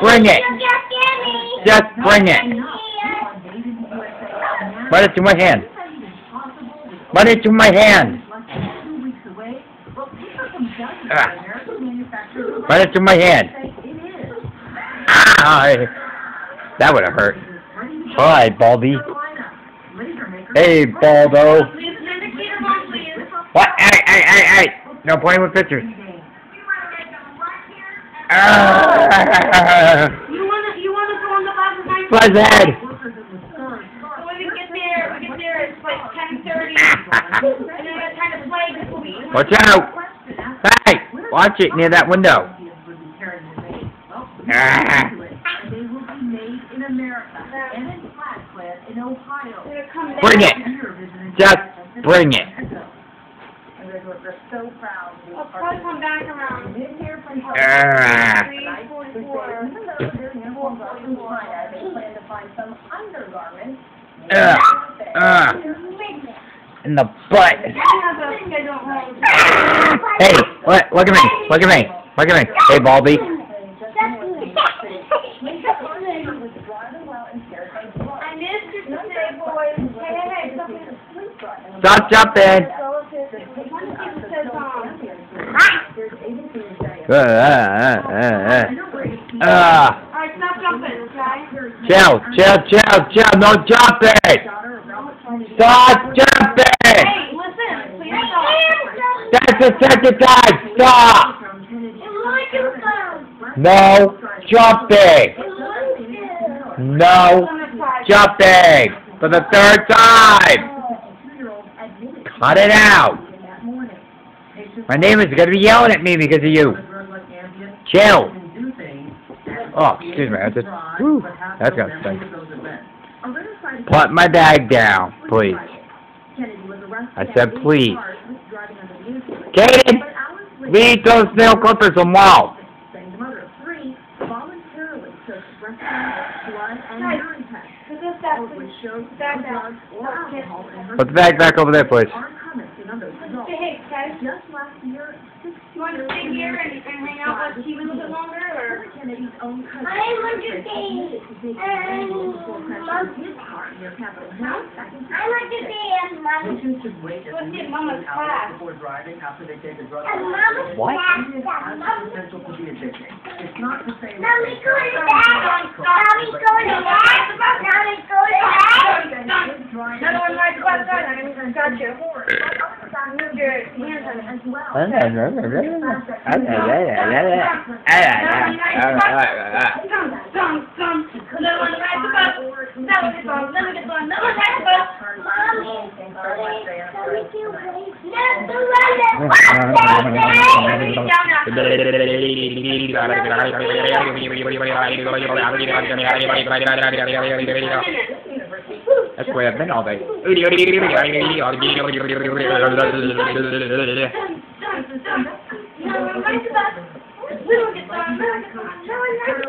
Bring it. Just bring it. Run it to my hand. Run it to my hand. Ah. Run it to my hand. Ah, that would have hurt. Hi, Baldy. Hey, Baldo. What? Hey, hey, hey, hey! No playing with pictures. You wanna, you wanna go on the bus with my Buzz head. So we can get there, we get there, it's like ten thirty, and then we have time to play before we. Watch out! Hey, watch it near that window. Ah. They will be made in America and in Flatcliffe in Ohio. We're gonna come down. Bring it. Just bring it. And they're, they're so proud. I'll probably come back around Been here for three forty-four. Even though they're uniform in China, they plan to find some undergarments. Ugh. In the butt. I have a schedule home. Hey, look, look at me. Look at me. Look at me. Hey, Baldy. Stop jumping. Uh, uh, uh, uh. Alright, stop jumping, okay? Chill. No jumping. Stop jumping. That's the second time. Stop. No jumping. No jumping. For the third time. Cut it out. My neighbor's gonna be yelling at me because of you. Chill. Oh, oh, excuse me. That's just, whew, that's gonna stink. Put my bag down, please. I said please. Kaden, leave those nail clippers alone. Three, voluntarily took breast milk, blood, and urine tests. Put this back, Which please. showed Back no down. drugs or alcohol in her Put the bag back over there, please. Results. Hey, guys, Just last year, you want to stay here and, and hang out with Steve a little bit longer, or? Kennedy's own cousin. I want to stay. I want to stay at Go see least Mama's class. before driving after they take a drug test. What? class. Essential to be addicted. It's not the same. Mommy, go to bed. Mommy, go to bed. Mommy, go to bed. Another one right across the I got you. Move your hands on it. as well. Wait. Not the one that Let me get down now. That's where I've been all day.